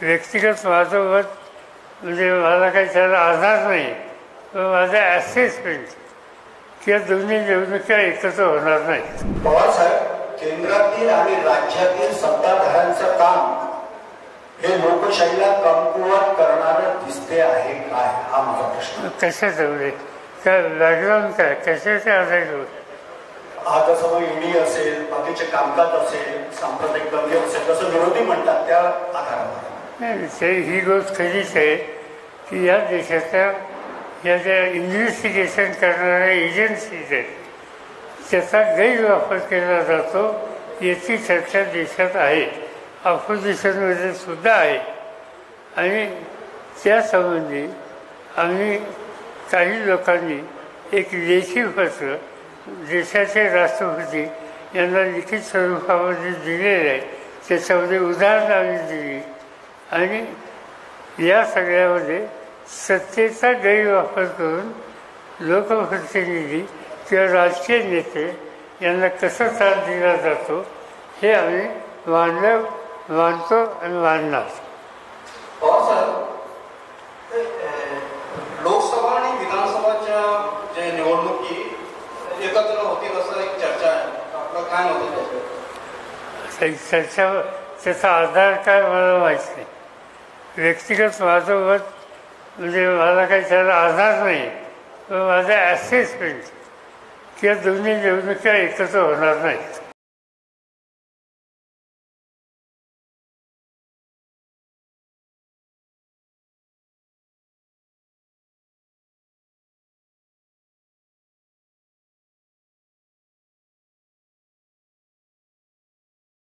व्यक्तिगत माझं मत म्हणजे मला काही त्याला आधार नाही पण माझं ॲसेसमेंट किंवा दोन्ही निवडणुका एकत्र होणार नाहीत पवार साहेब केंद्रातील आणि राज्यातील सत्ताधाऱ्यांचं काम हे लोकशाहीला कमकुवत करणारं दिसते आहे काय हा माझा प्रश्न कशाचं म्हणजे काय बॅकग्राऊंड काय? कशाचे आधार हा जसं मग ईडी असेल बाकीचे कामकाज असेल सांप्रदायिक दंगे असेल जसं विरोधी म्हणतात त्या आधारावर. नाही ही गोष्ट खरीच आहे की या देशाच्या या ज्या इन्व्हेस्टिगेशन करणाऱ्या एजन्सीज आहेत त्याचा गैरवापर केला जातो याची चर्चा देशात आहे ऑपोजिशनमध्ये सुद्धा आहे. आणि त्यासंबंधी आम्ही काही लोकांनी एक लेखी पत्र देशाचे राष्ट्रपती यांना लिखित स्वरूपामध्ये दिलेलं आहे त्याच्यामध्ये उदाहरणं आम्ही दिली. आणि या सगळ्यामध्ये सत्तेचा गैरवापर करून लोकप्रतिनिधी किंवा राजकीय नेते यांना कसं त्रास दिला जातो हे आम्ही मानलं मानतो आणि मानणार. अ, लोकसभा आणि विधानसभाच्या जे निवडणुकी एकत्र होतील असं एक चर्चा आहे. आपलं काय त्याच्यावर? त्याच्या त्याचा आधार काय मला माहीत नाही. व्यक्तिगत माझं म्हणजे मला काही त्याला आधार नाही पण माझा ॲसेसमेंट किंवा दोन्ही निवडणुका एकत्र होणार नाहीत.